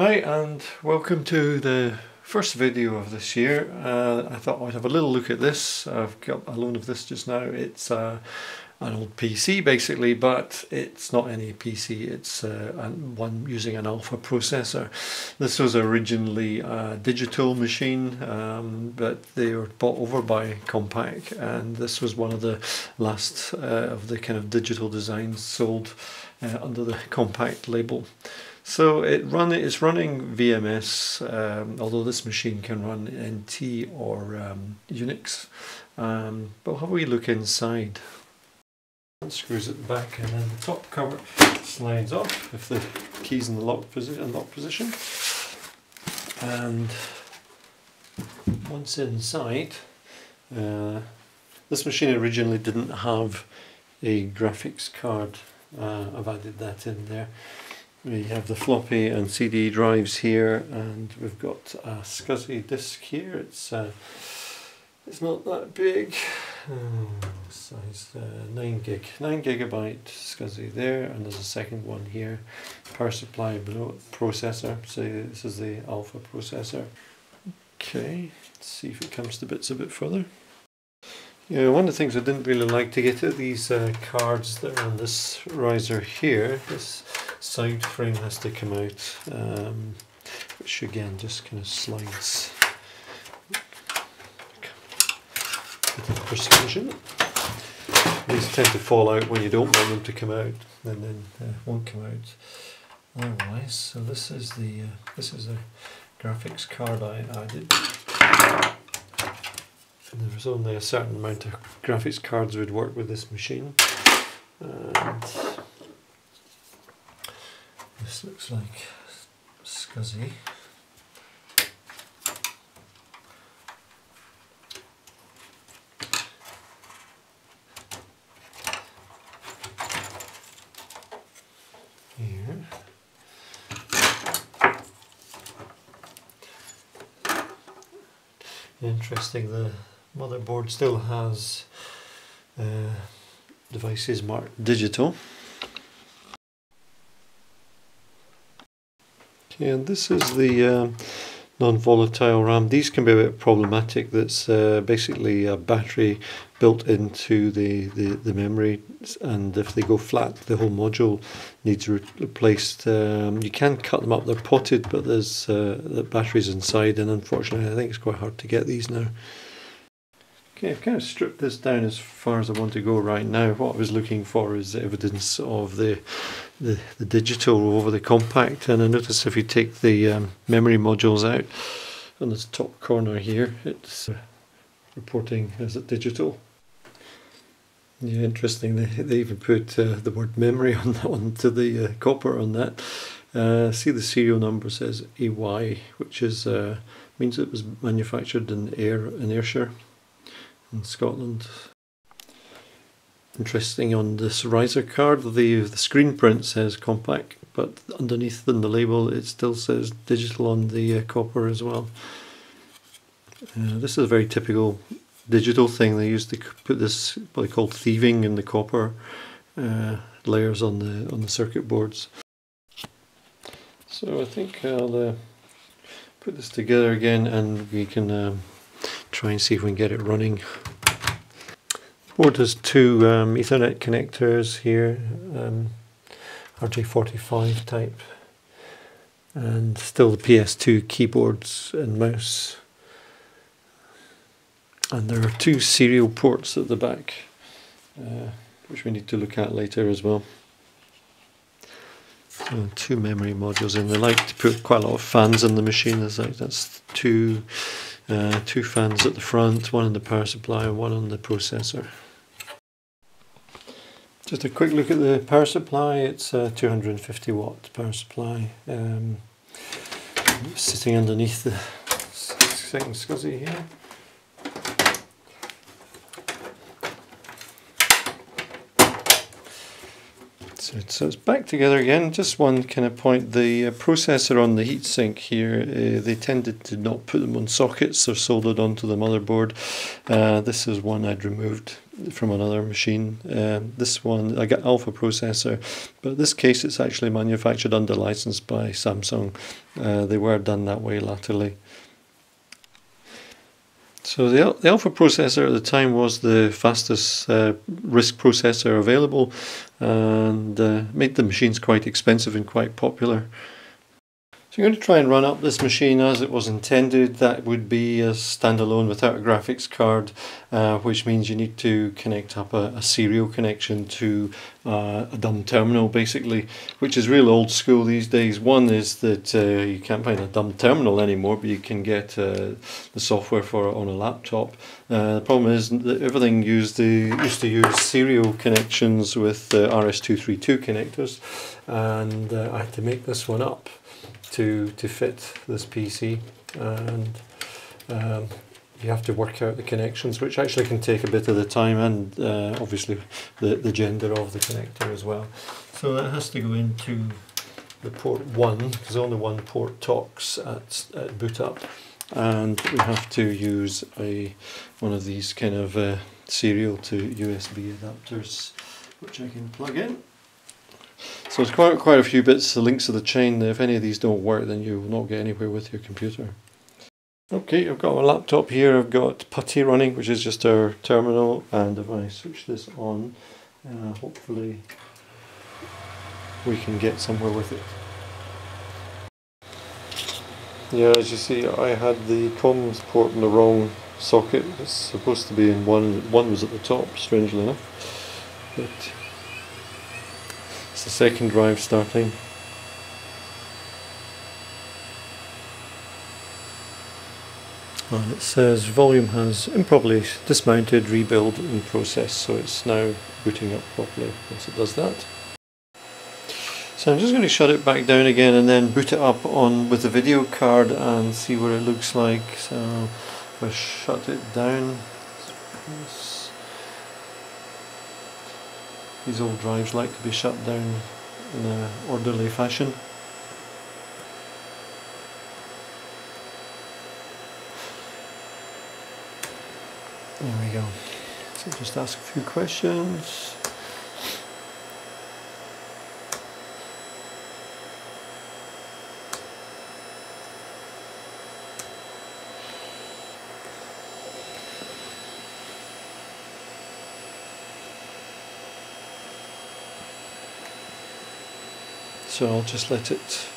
Hi and welcome to the first video of this year. Uh, I thought I'd have a little look at this. I've got a loan of this just now. It's uh, an old PC basically, but it's not any PC. It's uh, one using an alpha processor. This was originally a digital machine, um, but they were bought over by Compaq, and this was one of the last uh, of the kind of digital designs sold uh, under the Compaq label. So it run it's running VMS, um, although this machine can run NT or um, Unix. Um, but have we look inside? Screws the back, and then the top cover slides off if the key's in the lock position. Lock position. And once inside, uh, this machine originally didn't have a graphics card. Uh, I've added that in there we have the floppy and CD drives here and we've got a SCSI disk here. It's uh, it's not that big. Oh, size uh, 9 gig 9 gigabyte SCSI there and there's a second one here. Power supply below processor so this is the alpha processor. Okay let's see if it comes to bits a bit further. Yeah, one of the things I didn't really like to get at these uh, cards that are on this riser here, this side frame has to come out, um, which again just kind of slides precision. These tend to fall out when you don't want them to come out, and then uh, won't come out otherwise. So this is the uh, this is a graphics card I added. And there was only a certain amount of graphics cards would work with this machine. And this looks like SCSI. Here. Interesting, the motherboard still has uh, devices marked digital. And this is the uh, non-volatile RAM. These can be a bit problematic. That's uh, basically a battery built into the, the, the memory and if they go flat the whole module needs re replaced. Um, you can cut them up, they're potted but there's uh, the batteries inside and unfortunately I think it's quite hard to get these now. Okay, I've kind of stripped this down as far as I want to go right now. What I was looking for is evidence of the the, the digital over the Compaq and I notice if you take the um, memory modules out on this top corner here it's uh, reporting as a digital. Yeah, interesting. They, they even put uh, the word memory on onto the uh, copper on that. Uh, see the serial number says EY, which is uh, means it was manufactured in Ayr in Ayrshire in Scotland. Interesting on this riser card, the, the screen print says Compaq, but underneath in the label it still says digital on the uh, copper as well. Uh, this is a very typical digital thing. They used to put this what they call thieving in the copper uh, layers on the on the circuit boards. So I think I'll uh, put this together again and we can um, try and see if we can get it running. Board has two um, Ethernet connectors here, um, RJ45 type, and still the PS2 keyboards and mouse. And there are two serial ports at the back, uh, which we need to look at later as well. Two memory modules, and they like to put quite a lot of fans in the machine. There's like that's two uh, two fans at the front, one on the power supply and one on the processor. Just a quick look at the power supply, it's a 250 watt power supply um, sitting underneath the second SCSI here. So it's, back together again. Just one kind of point: the uh, processor on the heatsink here, uh, they tended to not put them on sockets; they're soldered onto the motherboard. Uh, this is one I'd removed from another machine. Uh, this one I got Alpha processor, but in this case it's actually manufactured under license by Samsung. Uh, they were done that way latterly. So the, the Alpha processor at the time was the fastest uh, RISC processor available and uh, made the machines quite expensive and quite popular. So I'm going to try and run up this machine as it was intended. That would be a standalone without a graphics card, uh, which means you need to connect up a, a serial connection to uh, a dumb terminal basically, which is real old school these days. One is that uh, you can't find a dumb terminal anymore, but you can get uh, the software for it on a laptop. Uh, the problem is that everything used, the, used to use serial connections with uh, RS-232 connectors, and I had to make this one up to to fit this PC and um, you have to work out the connections which actually can take a bit of the time and uh, obviously the, the gender of the connector as well. So that has to go into the port 1 because only one port talks at, at boot up and we have to use a one of these kind of uh, serial to USB adapters which I can plug in so it's quite quite a few bits, the links of the chain. If any of these don't work, then you will not get anywhere with your computer. Okay, I've got my laptop here. I've got PuTTY running, which is just our terminal, and if I switch this on, uh, hopefully we can get somewhere with it. Yeah, as you see, I had the comms port in the wrong socket. It's supposed to be in one. One was at the top, strangely enough, but it's the second drive starting. And it says volume has improperly dismounted, rebuild in process, so it's now booting up properly once it does that. So I'm just going to shut it back down again and then boot it up on with the video card and see what it looks like. So if I shut it down, these old drives like to be shut down in an orderly fashion. There we go. So just ask a few questions. So I'll just let it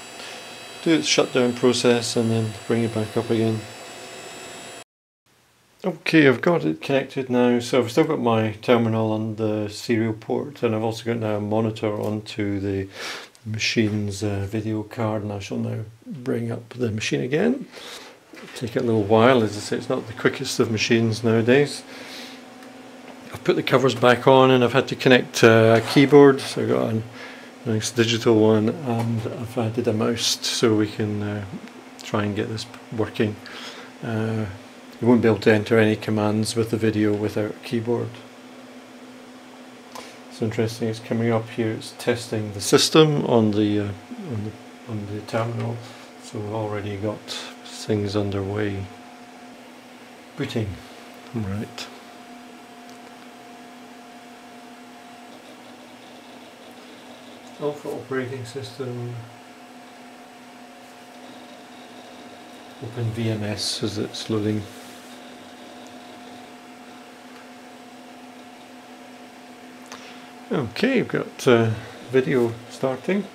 do its shutdown process and then bring it back up again. Okay, I've got it connected now, so I've still got my terminal on the serial port and I've also got now a monitor onto the machine's uh, video card and I shall now bring up the machine again. take it a little while, as I say, it's not the quickest of machines nowadays. I've put the covers back on and I've had to connect uh, a keyboard, so I've got an nice digital one and I've added a mouse so we can uh, try and get this working. Uh, you won't be able to enter any commands with the video without a keyboard. It's interesting, it's coming up here, it's testing the system on the, uh, on the, on the terminal, so we've already got things underway. Booting, right. Alpha operating system. Open VMS as it's loading. Okay, we've got uh, video starting.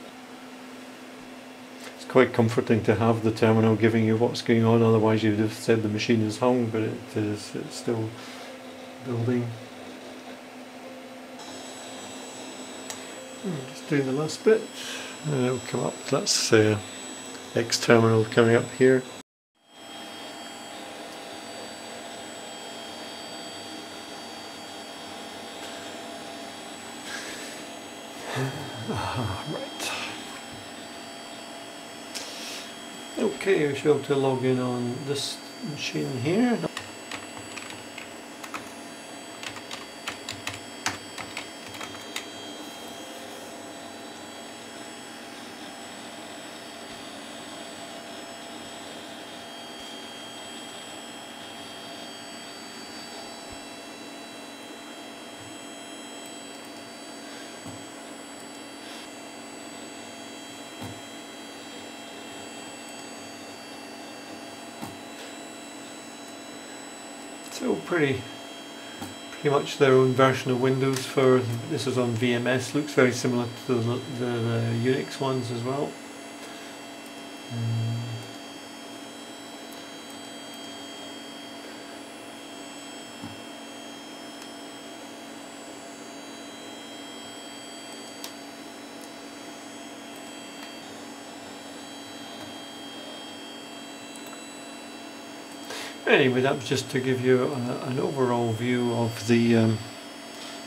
It's quite comforting to have the terminal giving you what's going on, otherwise you'd have said the machine is hung, but it is it's still building. Doing the last bit. And it'll come up. That's uh, X terminal coming up here. right. Okay, I should be able to log in on this machine here. Still pretty pretty much their own version of Windows for this is on VMS looks very similar to the, the, the Unix ones as well. Um, Anyway, that was just to give you a, an overall view of the um,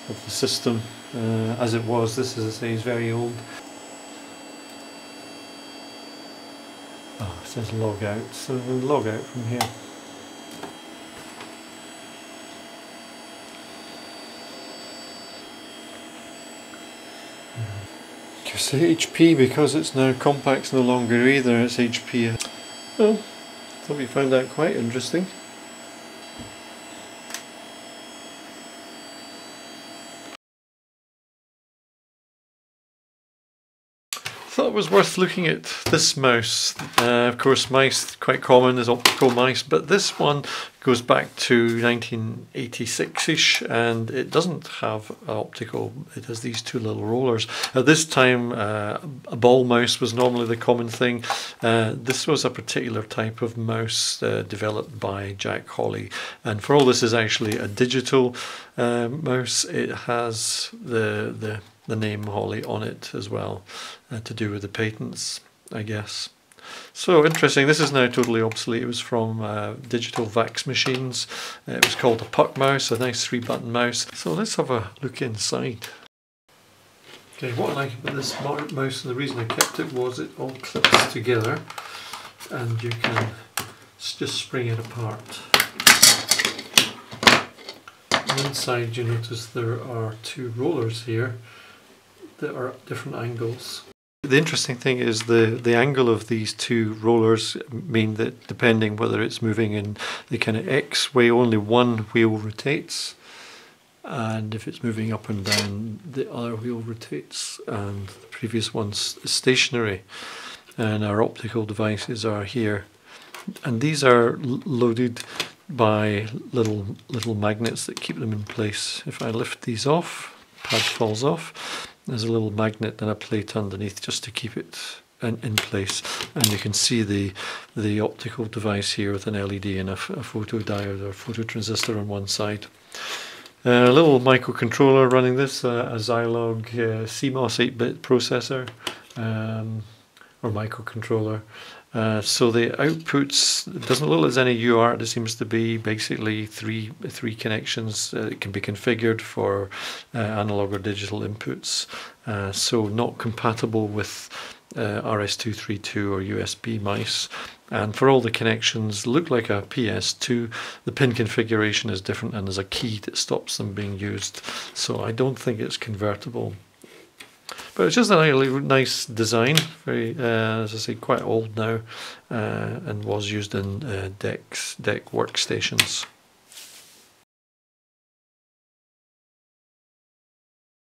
of the system uh, as it was. This, as I say, is very old. Oh, it says log out, so log out from here. You say HP because it's now Compaq's no longer either, it's HP. Well, Thought we found that quite interesting. Thought it was worth looking at this mouse. Uh, of course, mice quite common as optical mice, but this one goes back to 1986ish, and it doesn't have an optical. It has these two little rollers. At this time, uh, a ball mouse was normally the common thing. Uh, this was a particular type of mouse uh, developed by Jack Hawley and for all this is actually a digital uh, mouse. It has the the the name Hawley on it as well uh, to do with the patents, I guess. So interesting, this is now totally obsolete. It was from uh, digital VAX machines. Uh, it was called a puck mouse, a nice three button mouse. So let's have a look inside. Okay, what I like about this mouse, and the reason I kept it was it all clips together and you can just spring it apart. inside you notice there are two rollers here that are at different angles. The interesting thing is the, the angle of these two rollers mean that depending whether it's moving in the kind of X way, only one wheel rotates. And if it's moving up and down, the other wheel rotates. And the previous one's stationary. And our optical devices are here. And these are loaded by little little magnets that keep them in place. If I lift these off, pad falls off there's a little magnet and a plate underneath just to keep it in, in place. And you can see the the optical device here with an LED and a, a photodiode or phototransistor on one side. A little microcontroller running this, uh, a Zilog uh, CMOS 8-bit processor um, or microcontroller. Uh, so the outputs doesn't look like there's any UART. There seems to be basically three three connections. Uh, it can be configured for uh, analog or digital inputs. Uh, so not compatible with uh, RS232 or USB mice. And for all the connections, look like a PS2. The pin configuration is different, and there's a key that stops them being used. So I don't think it's convertible. But it's just a really nice design, very, uh, as I say, quite old now, uh, and was used in uh, DECs, DEC workstations.